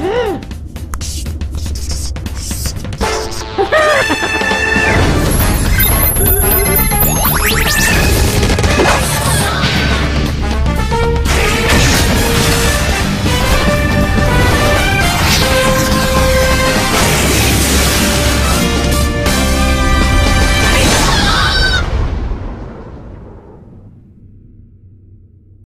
诶